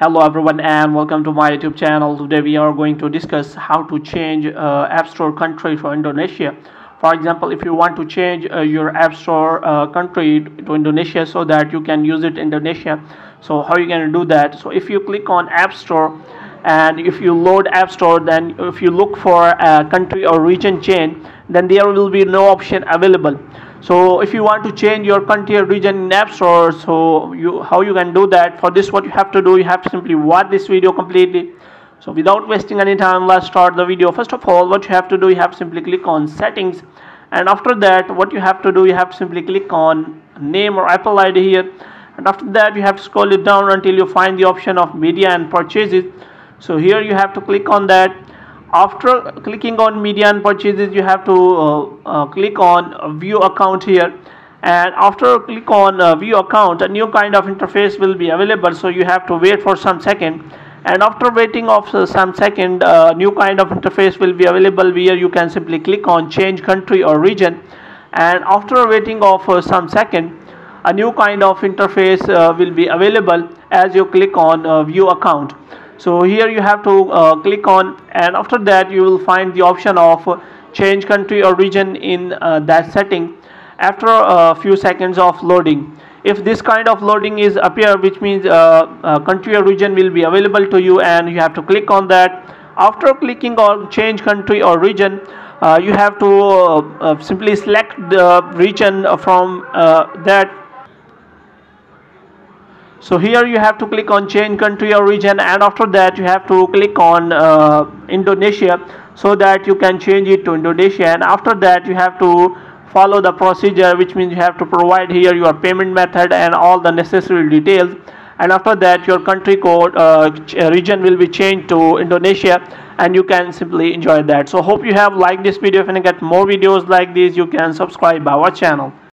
Hello everyone and welcome to my YouTube channel. Today we are going to discuss how to change uh, App Store country for Indonesia. For example, if you want to change uh, your App Store uh, country to Indonesia so that you can use it in Indonesia. So how you to do that? So if you click on App Store and if you load App Store then if you look for a country or region change then there will be no option available. So if you want to change your country or region in app store so you how you can do that? For this what you have to do you have to simply watch this video completely. So without wasting any time let's start the video. First of all what you have to do you have to simply click on settings. And after that what you have to do you have to simply click on name or apple id here. And after that you have to scroll it down until you find the option of media and purchases. So here you have to click on that after clicking on media and purchases you have to uh, uh, click on view account here. And after click on uh, view account a new kind of interface will be available. So you have to wait for some second. And after waiting of uh, some second uh, new kind of interface will be available where you can simply click on change country or region. And after waiting of uh, some second a new kind of interface will be available as you click on view account so here you have to uh, click on and after that you will find the option of change country or region in uh, that setting. After a few seconds of loading if this kind of loading is appear which means uh, uh, country or region will be available to you and you have to click on that. After clicking on change country or region uh, you have to uh, simply select the region from that so here you have to click on change country or region and after that you have to click on uh, Indonesia so that you can change it to Indonesia and after that you have to follow the procedure which means you have to provide here your payment method and all the necessary details and after that your country code uh, region will be changed to Indonesia and you can simply enjoy that. So hope you have liked this video. If you get more videos like this you can subscribe our channel